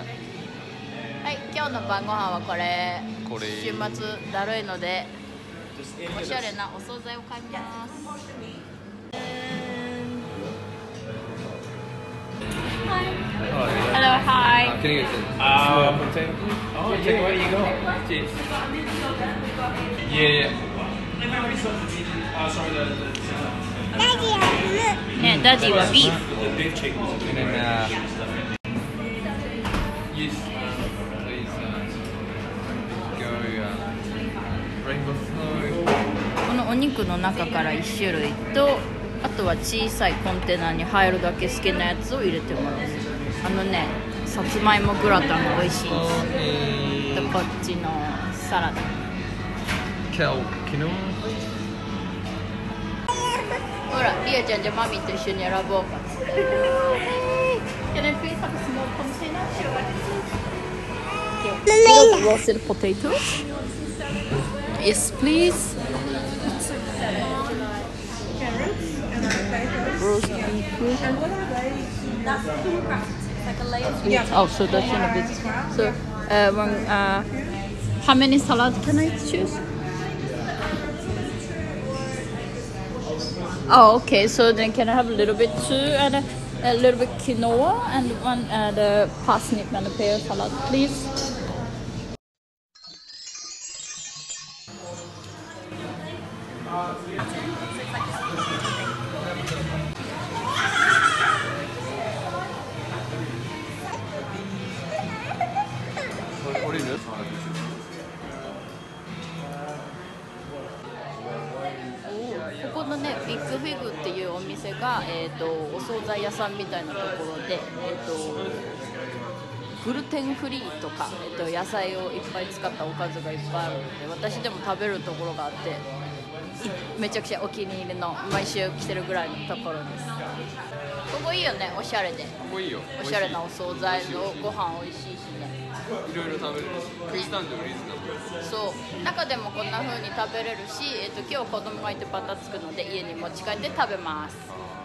はい、今日の晩ご飯はこれ,週末だるいのでおしゃれなお惣菜を買います。ねえダディはビー。Uh, please, uh, go, uh, rainbow snow. このお肉の中から1種類とあとは小さいコンテナに入るだけ好きなやつを入れてもらうあのねさつまいもグラタンが美味しいんですでこっちのサラダ.ほらリアちゃんじゃあマミーと一緒に選ぼうか Can I please have a small container? Roasted potatoes? Yes, please. Roast beetroot. Oh, so that's in a bit. So, uh, one, uh, how many salad can I choose? Oh, okay. So then can I have a little bit too, and a, a little bit quinoa and one uh, the parsnip and a pear salad, please. What, what is this? ここのねビッグフィグっていうお店が、えー、とお惣菜屋さんみたいなところで、えー、とグルテンフリーとか、えー、と野菜をいっぱい使ったおかずがいっぱいあるので私でも食べるところがあってめちゃくちゃお気に入りの毎週来てるぐらいのところです。ここいいよねおしゃれで。ここいいよ。おしゃれなお惣菜のご飯美味しいしね。いろいろ食べれる。し。クイスタンドリーズナブル。そう。中でもこんな風に食べれるし、えっと今日子供がいてバタつくので家に持ち帰って食べます。あ